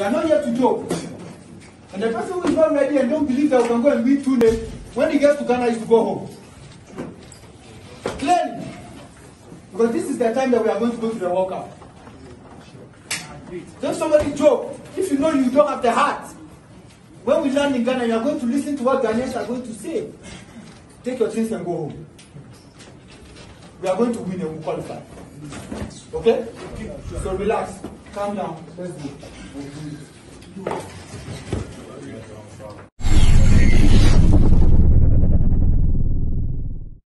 We are not here to joke. And the person who is not ready and don't believe that we can go and win two names, when he gets to Ghana, he to go home. Clearly. Because this is the time that we are going to go to the World Cup. Don't somebody joke. If you know you don't have the heart, when we land in Ghana, you are going to listen to what Ghanaians are going to say. Take your things and go home. We are going to win and we qualify. Okay? So relax. Calm down. Let's go.